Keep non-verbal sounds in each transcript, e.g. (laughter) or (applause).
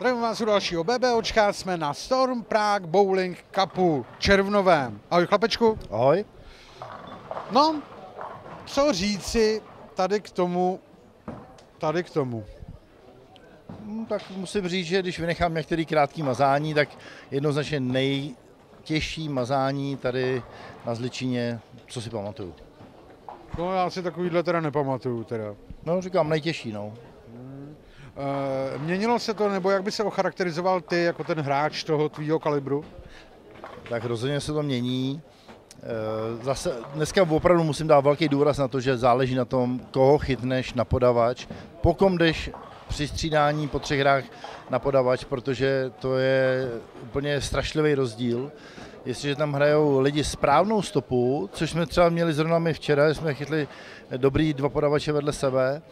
Zdravím vás u dalšího BBOčka, jsme na Storm Prague Bowling Cupu červnovém. Ahoj chlapečku. Ahoj. No, co říci tady k tomu, tady k tomu. Hmm, tak musím říct, že když vynechám některý krátký mazání, tak jednoznačně nejtěžší mazání tady na Zličině, co si pamatuju. No já si takovýhle teda nepamatuju teda. No říkám nejtěžší, no. E, měnilo se to, nebo jak by se ocharakterizoval ty jako ten hráč toho tvýho kalibru? Tak rozhodně se to mění. E, zase dneska opravdu musím dát velký důraz na to, že záleží na tom, koho chytneš na podavač, pokom jdeš při střídání po třech hrách na podavač, protože to je úplně strašlivý rozdíl. Jestliže tam hrajou lidi správnou stopu, což jsme třeba měli zrovna my včera, jsme chytli dobrý dva podavače vedle sebe,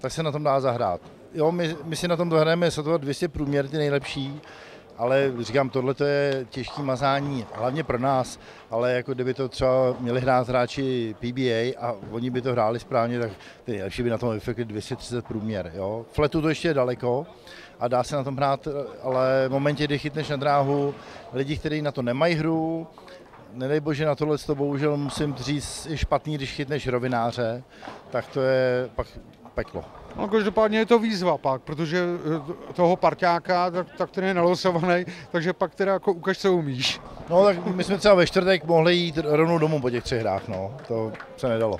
tak se na tom dá zahrát. Jo, my, my si na tom dohrajeme sotva 200 průměr, ty nejlepší, ale říkám, tohle to je těžký mazání, hlavně pro nás, ale jako kdyby to třeba měli hrát hráči PBA a oni by to hráli správně, tak ty nejlepší by na tom vyfekli 230 průměr. Jo. Fletu to ještě je daleko a dá se na tom hrát, ale v momentě, kdy chytneš na dráhu lidi, kteří na to nemají hru, nedej bože na tohle to bohužel musím říct, je špatný, když chytneš rovináře, tak to je pak peklo. No každopádně je to výzva pak, protože eh, toho parťáka, tak, tak ten je nalosovaný, takže pak teda jako ukaž, co umíš. No tak my jsme třeba ve čtvrtek mohli jít rovnou domů po těch třech hrách, no, to se nedalo.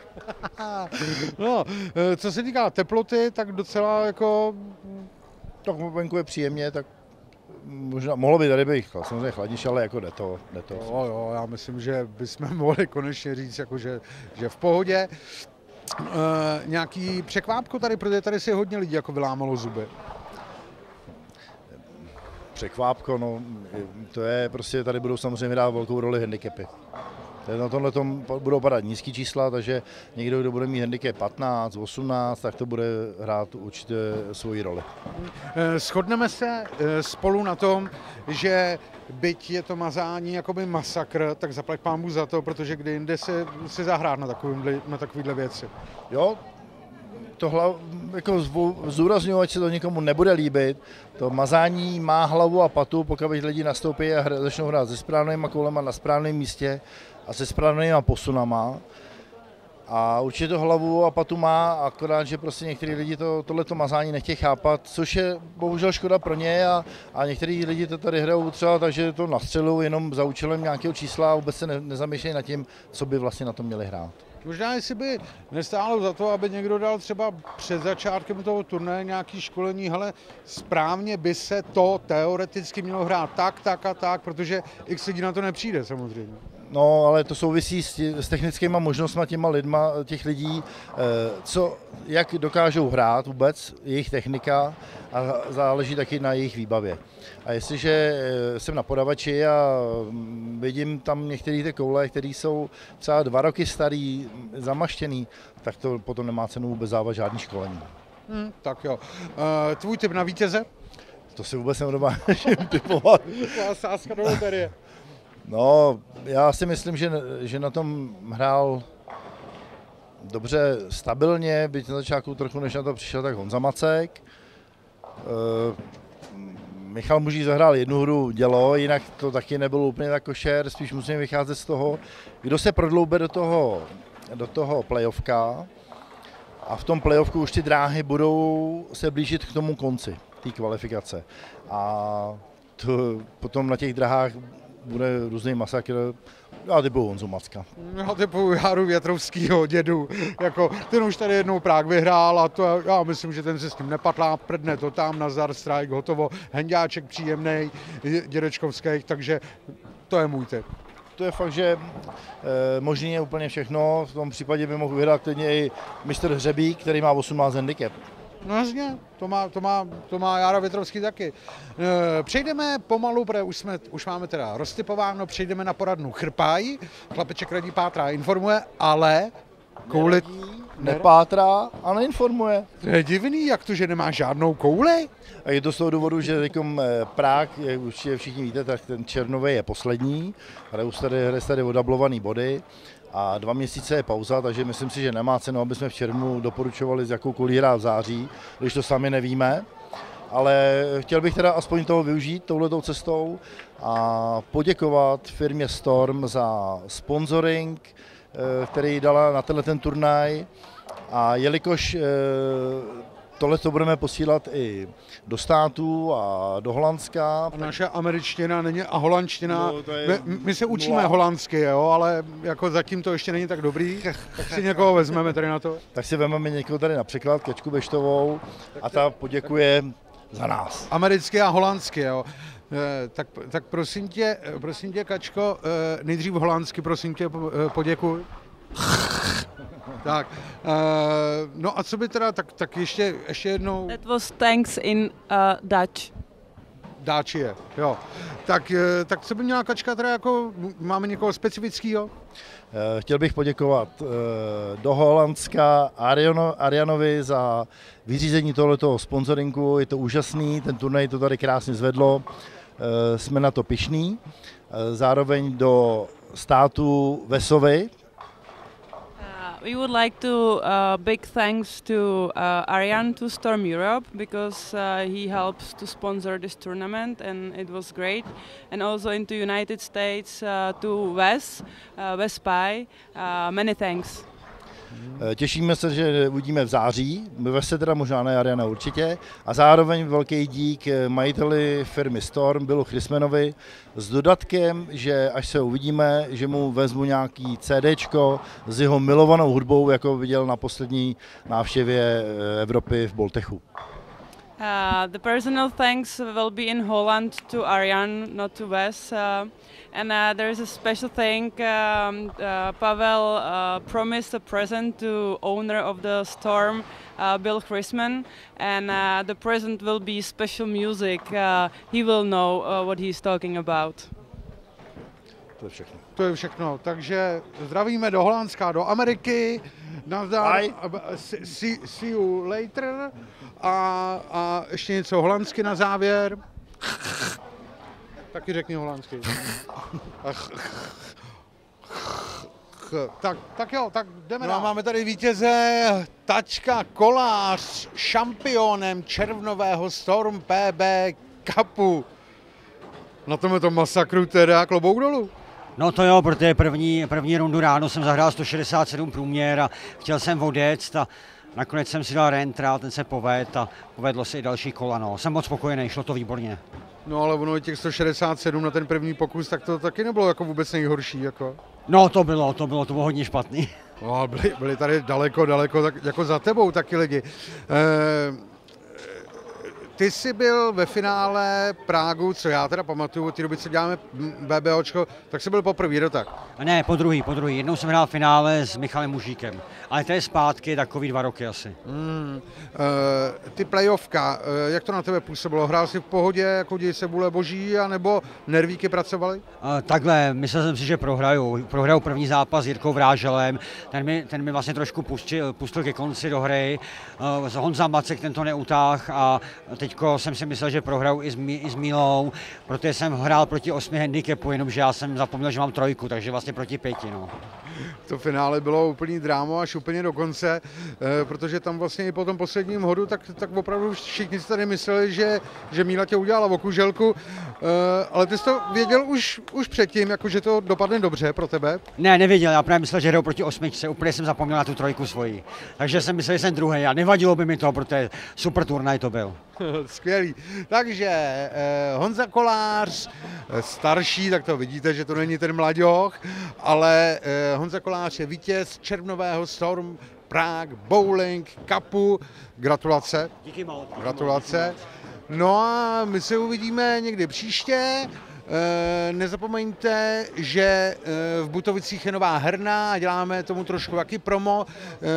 (laughs) no, eh, co se týká teploty, tak docela jako... Tak venku je příjemně, tak možná, mohlo by tady být samozřejmě chladnější, ale jako jde to. Jde to. Jo, jo, já myslím, že bychom (laughs) mohli konečně říct, jako že, že v pohodě. Uh, nějaký překvápko tady, protože tady si hodně lidí jako vylámalo zuby. Překvápko, no, to je prostě, tady budou samozřejmě dát velkou roli handicapy. Na tomhle tom budou padat nízký čísla, takže někdo, kdo bude mít handicap 15, 18, tak to bude hrát určitě svoji roli. Eh, shodneme se eh, spolu na tom, že byť je to mazání jakoby masakr, tak zaplať pámu za to, protože kdy jinde se, se zahrát na, na takovýhle věci. Jo, to hlav, jako zúraznuju, ať se to někomu nebude líbit, to mazání má hlavu a patu, pokud lidi nastoupí a hra, začnou hrát se správnýma kolema na správném místě a se správnýma posunama. A určitě to hlavu a patu má, akorát, že prostě některý lidi to, tohleto mazání nechtějí chápat, což je bohužel škoda pro ně a, a některý lidi to tady hrajou třeba takže to nastřelují jenom za účelem nějakého čísla a vůbec se ne, nezamýšlejí nad tím, co by vlastně na tom měli hrát. Možná, jestli by nestálo za to, aby někdo dal třeba před začátkem toho turnaje nějaký školení, ale správně by se to teoreticky mělo hrát tak, tak a tak, protože x lidí na to nepřijde samozřejmě. No, ale to souvisí s, tě, s technickými možnostmi těma lidma, těch lidí, eh, co, jak dokážou hrát vůbec, jejich technika a záleží taky na jejich výbavě. A jestliže eh, jsem na podavači a mm, vidím tam některé ty koule, které jsou třeba dva roky starý, zamaštěný, tak to potom nemá cenu vůbec závat žádný školení. Hmm, tak jo. Uh, tvůj typ na vítěze? To si vůbec nedokážu (laughs) typovat. To sázka do loterie. No, já si myslím, že, že na tom hrál dobře stabilně, byť na začátku trochu než na to přišel, tak Honza Macek. E, Michal Muží zahrál jednu hru dělo, jinak to taky nebylo úplně tak košer, spíš musíme vycházet z toho, kdo se prodloube do toho, do toho playoffka a v tom playoffku už ty dráhy budou se blížit k tomu konci té kvalifikace. A to, potom na těch drahách bude různý masakr. Já typu Honzu Macka. Já typu Jaru Větrovskýho dědu. Jako, ten už tady jednou Prák vyhrál a to já myslím, že ten se s tím nepatlá, prdne to tam, Nazar, strike, hotovo, hendáček příjemný, dědečkovský, takže to je můj typ. To je fakt, že e, možný je úplně všechno. V tom případě by mohl vyhrát klidně i mistr Hřebík, který má 18 handicap. No jasně, to má, to má, to má Jára Větrovský taky. E, přejdeme pomalu, protože už, jsme, už máme teda roztypováno, přejdeme na poradnu Chrpáj, chlapeček radí pátrá informuje, ale kouli... nepátrá a neinformuje. To je divný, jak to, že nemá žádnou kouli? A je to z toho důvodu, že teďkom eh, Prák, jak určitě všichni víte, tak ten černový je poslední, hrajou tady, tady odablovaný body a dva měsíce je pauza, takže myslím si, že nemá cenu, aby jsme v červnu doporučovali, s jakou kulí hrát v září, když to sami nevíme. ale chtěl bych teda aspoň toho využít touhletou cestou a poděkovat firmě Storm za sponsoring, eh, který dala na tenhle ten turnaj a jelikož eh, tohle to budeme posílat i do států a do Holandska. A naše američtina není a holandština. No, my, my se učíme nula. holandsky, jo, ale jako zatím to ještě není tak dobrý, tak si někoho vezmeme tady na to. Tak si vezmeme někoho tady na překlad, Kečku Beštovou, a ta poděkuje za nás. Americky a holandsky, jo. Eh, Tak, tak prosím tě, prosím tě, Kačko, eh, nejdřív holandsky, prosím tě, eh, poděkuj. Tak, eh, no a co by teda, tak, tak ještě, ještě jednou That was thanks in uh, Dutch. dáčie, jo. Tak, eh, tak co by měla Kačka teda jako, máme někoho specifického? Eh, Chtěl bych poděkovat eh, do Holandska Ariano, Arianovi za vyřízení tohoto sponsoringu. Je to úžasný, ten turnaj to tady krásně zvedlo. Eh, Jsme na to pišní. Zároveň do státu Vesovy, Uh, we would like to uh, big thanks to uh, Ariane to Storm Europe because uh, he helps to sponsor this tournament and it was great. And also into United States uh, to Wes, uh, Wes Pie. Uh, many thanks. Eh, Těšíme se, že uvidíme v září, ve se teda možná ne, Ariana určitě. A zároveň velký dík eh, majiteli firmy Storm, Billu Chrismanovi, s dodatkem, že až se uvidíme, že mu vezmu nějaký CDčko s jeho milovanou hudbou, jako viděl na poslední návštěvě eh, Evropy v Boltechu. Uh, the personal thanks will be in Holland to Arjan, not to Wes. Uh, and uh, there is a special thing. Um, uh, Pavel uh, promised a present to owner of the storm, uh, Bill Chrisman, and uh, the present will be special music. Uh, he will know uh, what he's talking about. To je všechno. To je všechno, takže zdravíme do Holandska, do Ameriky, nazdar, see, see, see you later a, a ještě něco holandsky na závěr. Taky řekni holandsky. Tak, tak jo, tak jdeme no, Máme tady vítěze Tačka Kolář, šampionem červnového Storm PB Cupu. Na tom je to masakru teda klobouk dolů. No to jo, protože první, první rundu ráno jsem zahrál 167 průměr a chtěl jsem odjet a nakonec jsem si dal rentra, ten se poved a povedlo se i další kola. No. Jsem moc spokojený, šlo to výborně. No ale ono těch 167 na ten první pokus, tak to taky nebylo jako vůbec nejhorší. Jako. No to bylo, to bylo, to bylo hodně špatný. No, byli, byli tady daleko, daleko, tak, jako za tebou taky lidi. E, ty jsi byl ve finále Prágu, co já teda pamatuju, ty doby, co děláme BBOčko, tak jsi byl poprvé, je to tak? Ne, po druhý, po druhý. Jednou jsem hrál finále s Michalem Mužíkem. Ale to je zpátky takový dva roky asi. Mm, e, ty playoffka, e, jak to na tebe působilo? Hrál jsi v pohodě, jako děj se vůle boží, anebo nervíky pracovaly? A takhle, myslel jsem si, že prohraju. Prohraju první zápas s Jirkou Vráželem, ten mi, ten mi vlastně trošku pustil, pustil ke konci do hry. Uh, Honza Macek ten to neutáh a teďko jsem si myslel, že prohraju i s, Mí- i s Mílou, protože jsem hrál proti osmi handicapu, jenomže já jsem zapomněl, že mám trojku, takže vlastně proti pěti. No. To finále bylo úplný drámo až úplně do konce, eh, protože tam vlastně i po tom posledním hodu, tak, tak opravdu všichni si tady mysleli, že, že Míla tě udělala okuželku, eh, ale ty jsi to věděl už, už předtím, jako že to dopadne dobře pro tebe. Ne, nevěděl, já právě myslel, že hraju proti osmičce, úplně jsem zapomněl na tu trojku svoji. Takže jsem myslel, že jsem druhý a nevadilo by mi to, protože super turnaj to byl. (laughs) Skvělý. Takže eh, Honza Kolář, eh, starší, tak to vidíte, že to není ten mladěch, ale eh, Honza Kolář je vítěz červnového Storm Prague Bowling Cupu. Gratulace. Díky moc. Gratulace. No a my se uvidíme někdy příště. Eh, Nezapomeňte, že eh, v Butovicích je nová herna a děláme tomu trošku jaký promo.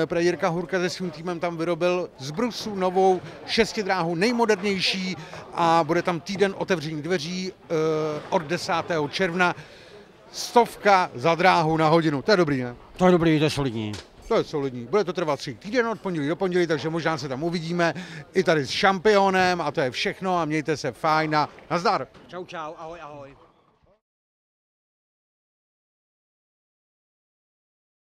Eh, Pre Jirka Hurka se svým týmem tam vyrobil z brusu novou šestidráhu nejmodernější a bude tam týden otevření dveří eh, od 10. června. Stovka za dráhu na hodinu. To je dobrý, ne? To je dobrý, to je solidní. To je solidní. Bude to trvat tři týden od pondělí do pondělí, takže možná se tam uvidíme i tady s šampionem a to je všechno a mějte se fajn a nazdar. Čau, čau, ahoj, ahoj.